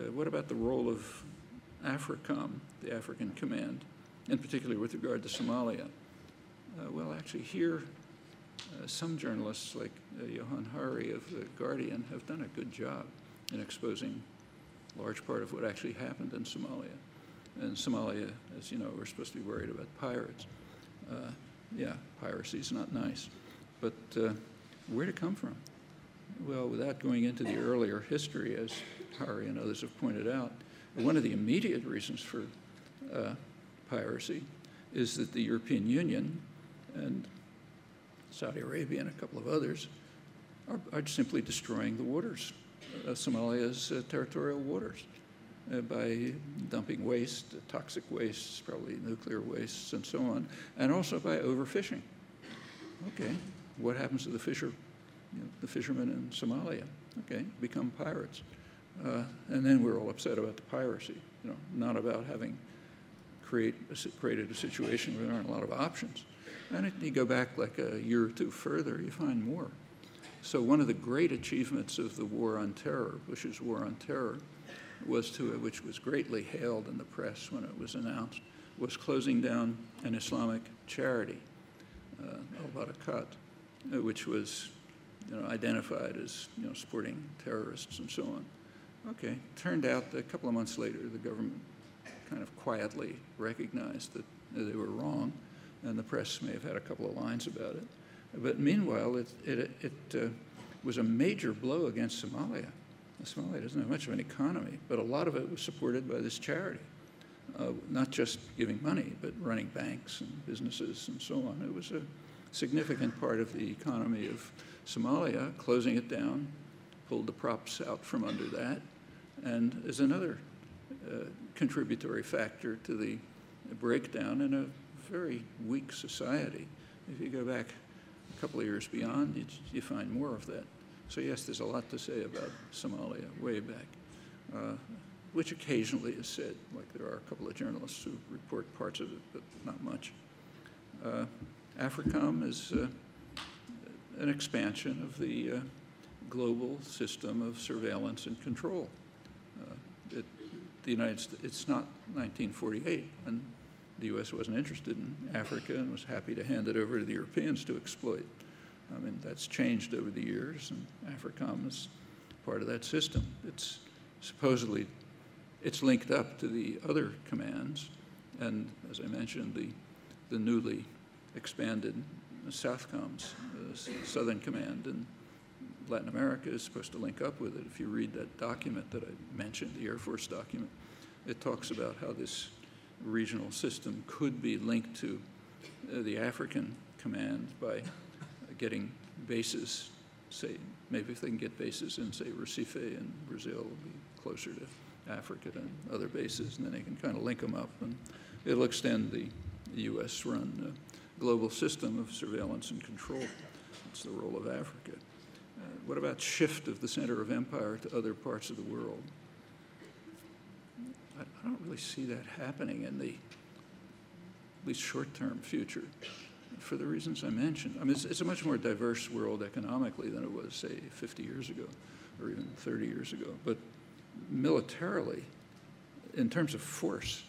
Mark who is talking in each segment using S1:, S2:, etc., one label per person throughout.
S1: Uh, what about the role of AFRICOM, the African Command, in particular with regard to Somalia? Uh, well, actually, here, uh, some journalists like uh, Johann Hari of The Guardian have done a good job in exposing large part of what actually happened in Somalia. And Somalia, as you know, we're supposed to be worried about pirates. Uh, yeah, piracy is not nice. But uh, where it come from? Well, without going into the earlier history, as Hari and others have pointed out, one of the immediate reasons for uh, piracy is that the European Union and Saudi Arabia and a couple of others are, are simply destroying the waters, uh, Somalia's uh, territorial waters, uh, by dumping waste, toxic wastes, probably nuclear wastes, and so on, and also by overfishing. Okay, what happens to the fisher, you know, the fishermen in Somalia? Okay, become pirates. Uh, and then we're all upset about the piracy, you know, not about having create a, created a situation where there aren't a lot of options. And if you go back like a year or two further, you find more. So one of the great achievements of the war on terror, Bush's war on terror, was to which was greatly hailed in the press when it was announced, was closing down an Islamic charity, uh, Al-Barakat, uh, which was you know, identified as you know, supporting terrorists and so on. Okay, turned out that a couple of months later, the government kind of quietly recognized that they were wrong, and the press may have had a couple of lines about it. But meanwhile, it, it, it uh, was a major blow against Somalia. Somalia doesn't have much of an economy, but a lot of it was supported by this charity. Uh, not just giving money, but running banks and businesses and so on. It was a significant part of the economy of Somalia, closing it down, pulled the props out from under that, and is another uh, contributory factor to the breakdown in a very weak society. If you go back a couple of years beyond, you, you find more of that. So yes, there's a lot to say about Somalia way back, uh, which occasionally is said, like there are a couple of journalists who report parts of it, but not much. Uh, AFRICOM is uh, an expansion of the uh, global system of surveillance and control. Uh, it, the United States, it's not 1948 when the U.S. wasn't interested in Africa and was happy to hand it over to the Europeans to exploit. I mean, that's changed over the years, and AFRICOM is part of that system. It's supposedly, it's linked up to the other commands, and as I mentioned, the, the newly expanded Southcoms, uh, Southern Command in Latin America is supposed to link up with it. If you read that document that I mentioned, the Air Force document, it talks about how this regional system could be linked to uh, the African command by getting bases, say, maybe if they can get bases in, say, Recife in Brazil, will be closer to Africa than other bases, and then they can kind of link them up, and it'll extend the, U.S.-run uh, global system of surveillance and control. That's the role of Africa. Uh, what about shift of the center of empire to other parts of the world? I, I don't really see that happening in the at least short-term future for the reasons I mentioned. I mean, it's, it's, a much more diverse world economically than it was, say, 50 years ago or even 30 years ago. But militarily, in terms of force,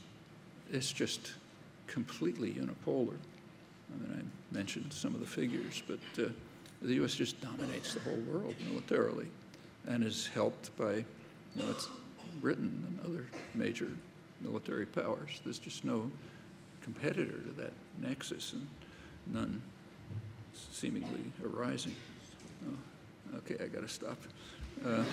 S1: it's just completely unipolar. I mean, I mentioned some of the figures, but uh, the U.S. just dominates the whole world militarily and is helped by, you know, it's Britain and other major military powers. There's just no competitor to that nexus and none seemingly arising. Oh, okay, I got to stop. Uh,